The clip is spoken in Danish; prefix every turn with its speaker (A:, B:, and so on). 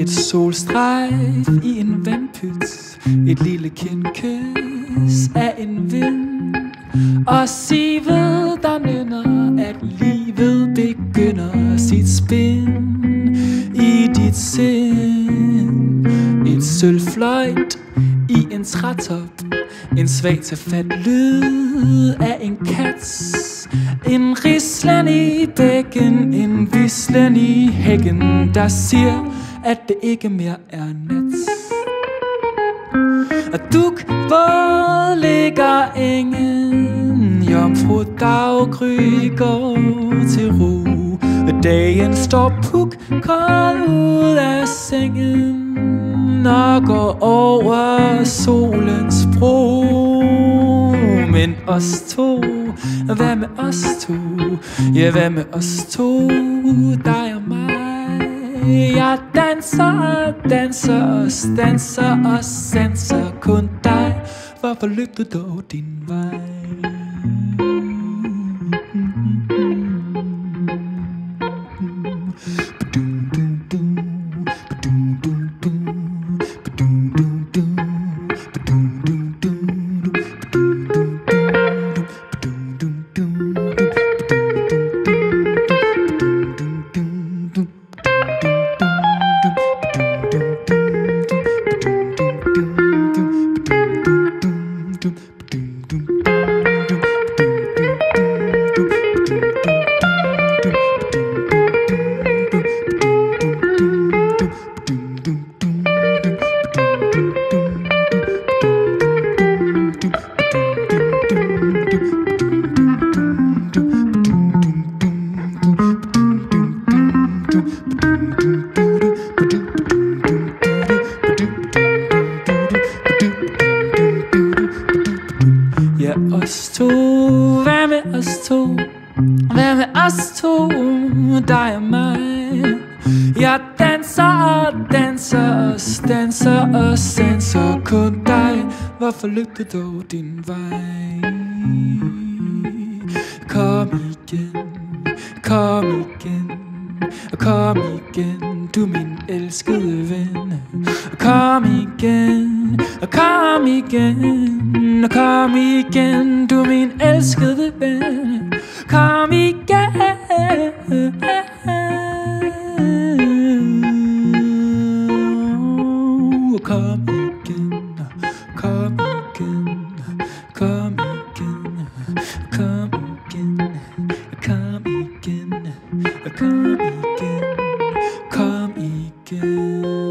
A: Et solstrejf i en vandpyt Et lille kindkys af en vind Og sivet der nynner At livet begynder sit spil sind. Et sølvfløjt i en trætop. En svag til fat lyd af en kat. En rislen i dækken. En vislen i hækken Der siger at det ikke mere er nat. Og duk, hvor ligger engen? Jomfru daggry går til ro dagen står puk kold ud af sengen Og går over solens bro Men os to, hvad med os to? Ja, hvad med os to? Dig og mig jeg danser, danser og danser og sanser kun dig Hvorfor løb du dog din vej? Ja, os to, hvad med os to? Hvad med os to, dig og mig? Jeg danser og danser og danser og danser kun dig Hvorfor løb du dog din vej? Kom igen, kom igen, Kom igen, du min elskede ven. Kom igen, og kom igen. Og kom igen, du min elskede ven. Kom igen. Kom igen, kom igen, kom igen. Kom igen.